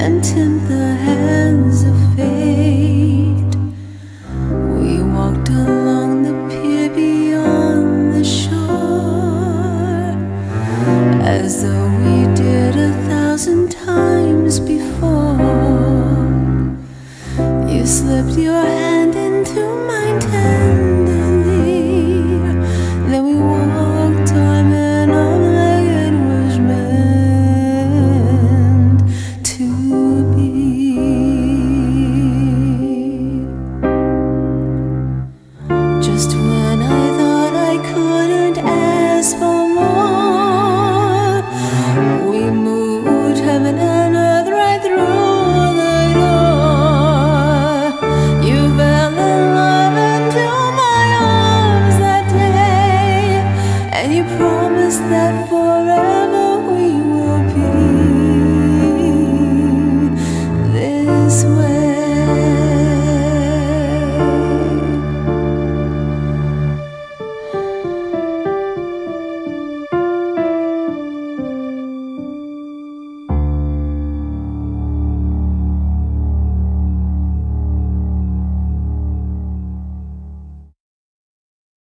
and in the hands of fate. We walked along the pier beyond the shore, as though we did a thousand times before. You slipped your hand. Just when I thought I couldn't ask for more, we moved heaven and earth right through the door. You fell in love into my arms that day, and you promised that forever.